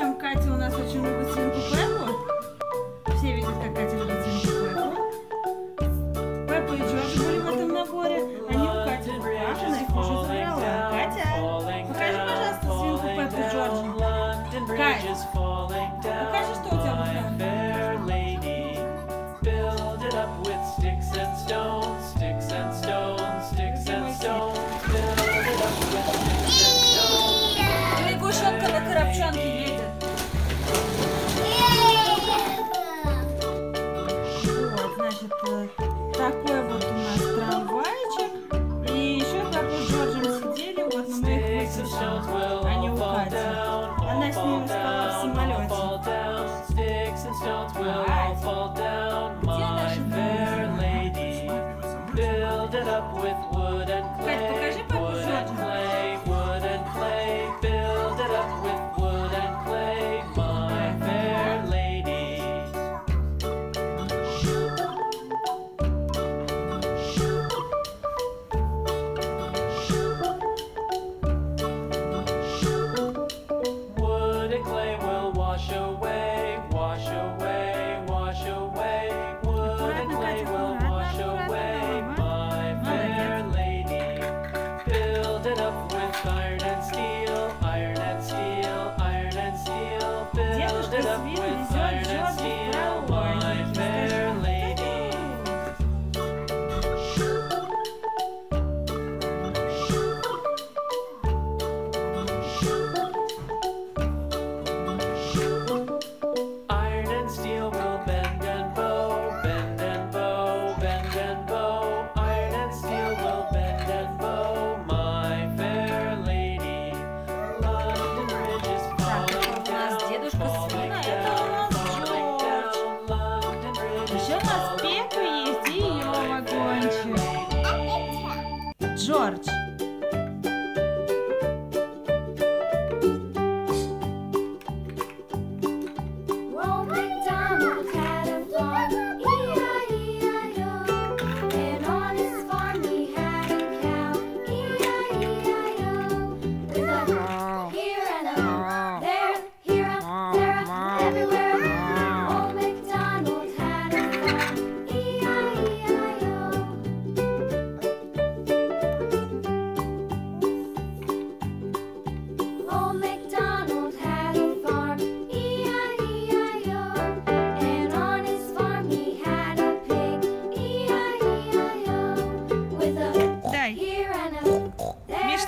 общем, Катя у нас очень Hold down my fair lady. Build it up with wood and clay. Wood and clay, wood and clay. Build it up with wood and clay, my fair lady. Wood and clay will wash away.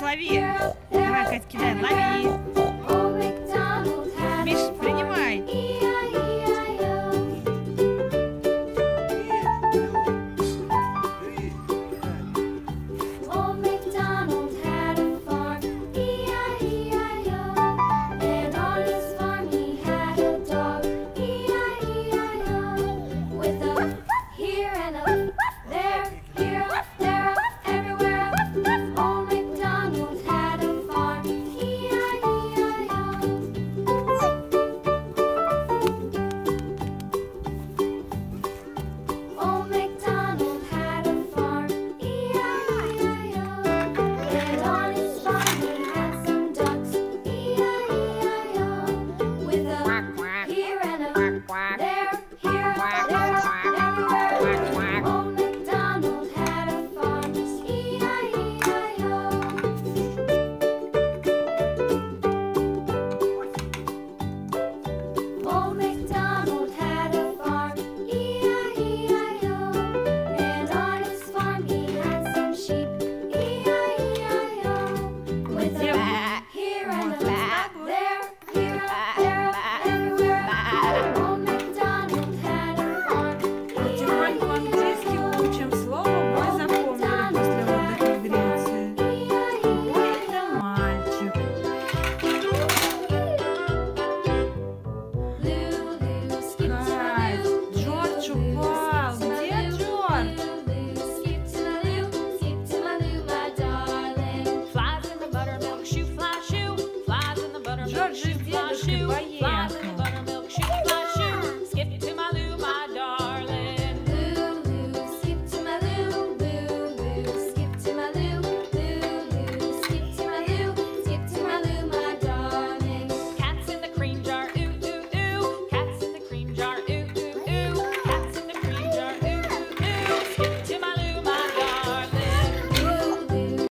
лови. Давай, Кать, кидай, лови.